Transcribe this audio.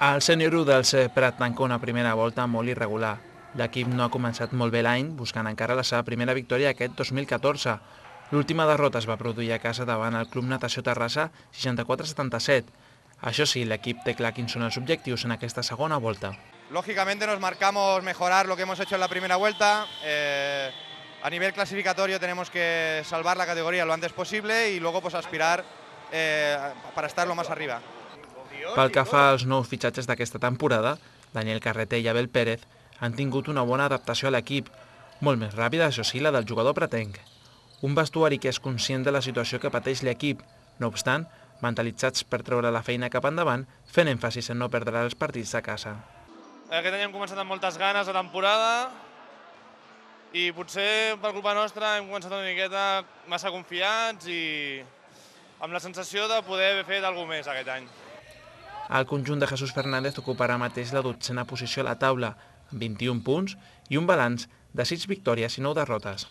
El sènior 1 del Prat tanca una primera volta molt irregular. L'equip no ha començat molt bé l'any, buscant encara la seva primera victòria aquest 2014. L'última derrota es va produir a casa davant el Club Natació Terrassa 64-77. Això sí, l'equip té clar quins són els objectius en aquesta segona volta. Lógicamente nos marcamos mejorar lo que hemos hecho en la primera vuelta. Eh, a nivel clasificatorio tenemos que salvar la categoría lo antes posible y luego pues aspirar eh, para estar lo más arriba. Pel que fa als nous fitxatges d'aquesta temporada, Daniel Carreter i Abel Pérez han tingut una bona adaptació a l'equip, molt més ràpida, això sí, la del jugador pretenc. Un vestuari que és conscient de la situació que pateix l'equip, no obstant, mentalitzats per treure la feina cap endavant, fent èmfasis en no perdre els partits de casa. Aquest any hem començat amb moltes ganes la temporada i potser per culpa nostra hem començat una miqueta massa confiats i amb la sensació de poder haver fet alguna més aquest any. El conjunt de Jesús Fernández ocuparà mateix la dotzena posició a la taula, amb 21 punts i un balanç de 6 victòries i 9 derrotes.